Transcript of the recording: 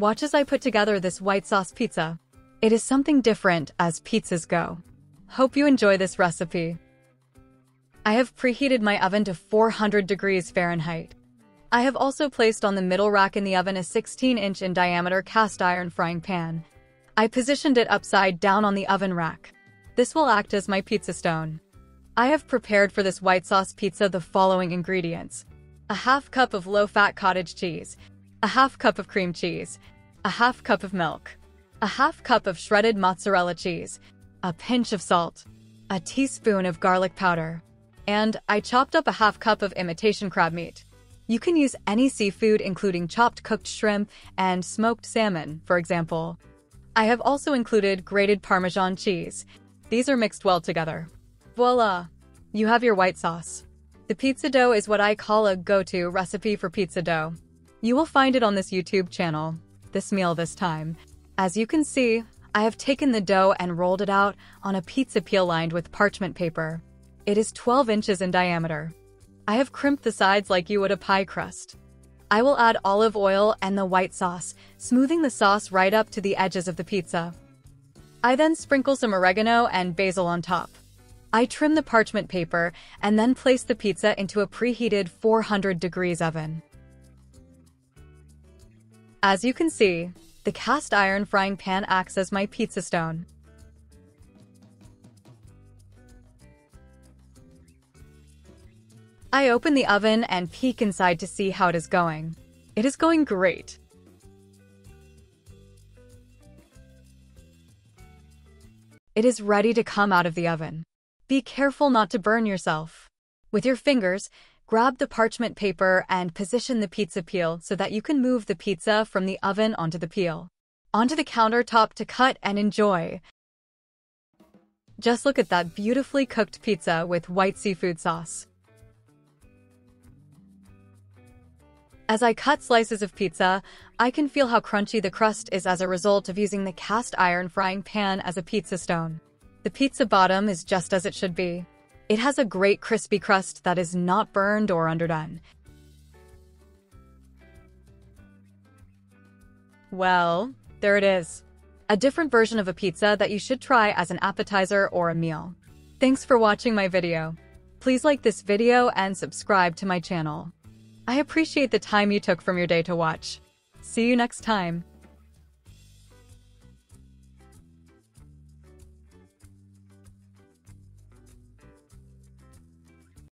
Watch as I put together this white sauce pizza. It is something different as pizzas go. Hope you enjoy this recipe. I have preheated my oven to 400 degrees Fahrenheit. I have also placed on the middle rack in the oven a 16-inch in diameter cast iron frying pan. I positioned it upside down on the oven rack. This will act as my pizza stone. I have prepared for this white sauce pizza the following ingredients. A half cup of low-fat cottage cheese, a half cup of cream cheese, a half cup of milk, a half cup of shredded mozzarella cheese, a pinch of salt, a teaspoon of garlic powder, and I chopped up a half cup of imitation crab meat. You can use any seafood including chopped cooked shrimp and smoked salmon, for example. I have also included grated Parmesan cheese. These are mixed well together. Voila! You have your white sauce. The pizza dough is what I call a go-to recipe for pizza dough. You will find it on this YouTube channel, this meal this time. As you can see, I have taken the dough and rolled it out on a pizza peel lined with parchment paper. It is 12 inches in diameter. I have crimped the sides like you would a pie crust. I will add olive oil and the white sauce, smoothing the sauce right up to the edges of the pizza. I then sprinkle some oregano and basil on top. I trim the parchment paper and then place the pizza into a preheated 400 degrees oven. As you can see, the cast iron frying pan acts as my pizza stone. I open the oven and peek inside to see how it is going. It is going great. It is ready to come out of the oven. Be careful not to burn yourself. With your fingers, grab the parchment paper and position the pizza peel so that you can move the pizza from the oven onto the peel. Onto the countertop to cut and enjoy. Just look at that beautifully cooked pizza with white seafood sauce. As I cut slices of pizza, I can feel how crunchy the crust is as a result of using the cast iron frying pan as a pizza stone. The pizza bottom is just as it should be. It has a great crispy crust that is not burned or underdone. Well, there it is. A different version of a pizza that you should try as an appetizer or a meal. Thanks for watching my video. Please like this video and subscribe to my channel. I appreciate the time you took from your day to watch. See you next time.